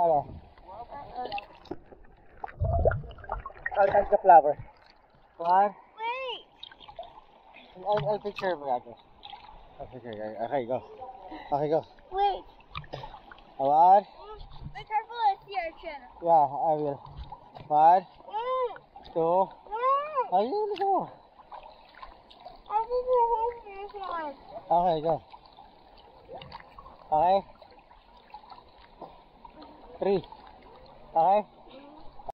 Ano? I'll touch the flower. One. Wait. I'll, I'll picture mo gato. Okay, okay, okay, okay, go. Okay, go. Wait. One. Be careful, it's your chin. Yeah, I will. One, Mm. two. Mm. Ayun, go. I think your hand is one. Okay, go. Okay. Three. Okay.